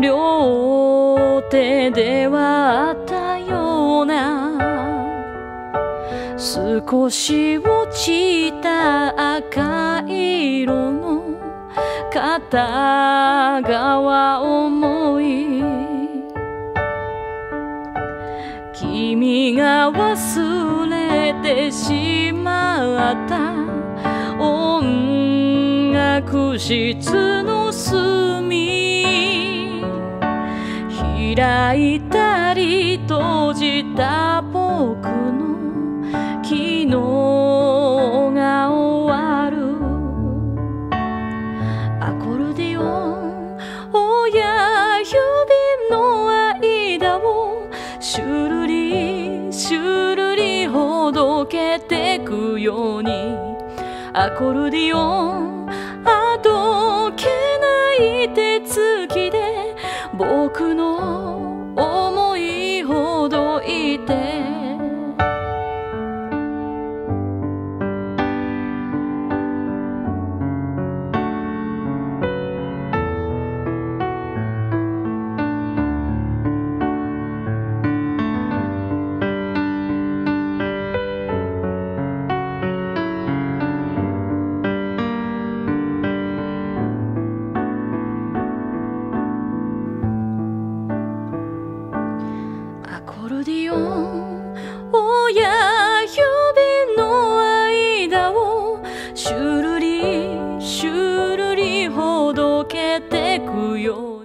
両手で割ったような少し落ちた赤色の片側思い君が忘れてしまった音楽室の隅開いたり閉じた僕の昨日が終わる。アコルディオン親指の間をシュルリシュルリほどけてくように。アコルディオンあどけない手つきで僕のディオン親指の間をシュルリシュルリほどけてくよ。